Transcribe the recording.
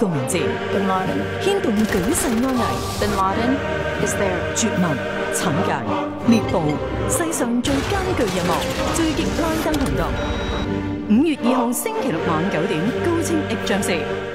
個名字 Bin Laden. 牽動舉世安危，Bin Laden is there. 絕密、懲戒、滅暴，世上最艱巨任務——最擊拉登行動。五月二號星期六晚九點，高清 X 張視。